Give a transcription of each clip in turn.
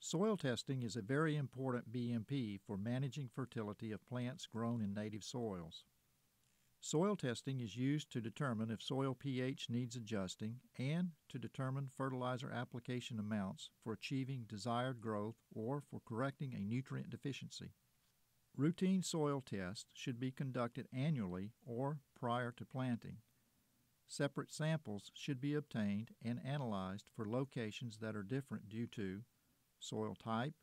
Soil testing is a very important BMP for managing fertility of plants grown in native soils. Soil testing is used to determine if soil pH needs adjusting and to determine fertilizer application amounts for achieving desired growth or for correcting a nutrient deficiency. Routine soil tests should be conducted annually or prior to planting. Separate samples should be obtained and analyzed for locations that are different due to soil type,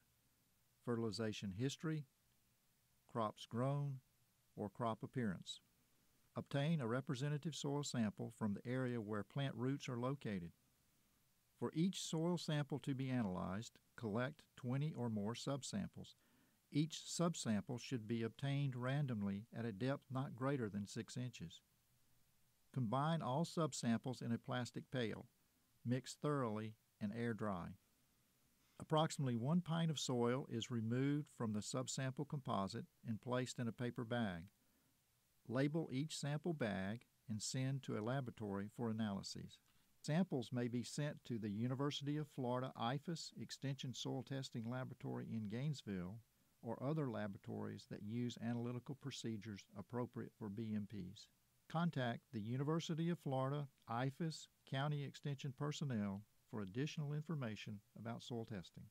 fertilization history, crops grown, or crop appearance. Obtain a representative soil sample from the area where plant roots are located. For each soil sample to be analyzed, collect 20 or more subsamples. Each subsample should be obtained randomly at a depth not greater than 6 inches. Combine all subsamples in a plastic pail. Mix thoroughly and air dry. Approximately one pint of soil is removed from the subsample composite and placed in a paper bag. Label each sample bag and send to a laboratory for analyses. Samples may be sent to the University of Florida IFAS Extension Soil Testing Laboratory in Gainesville or other laboratories that use analytical procedures appropriate for BMPs. Contact the University of Florida IFAS County Extension personnel for additional information about soil testing.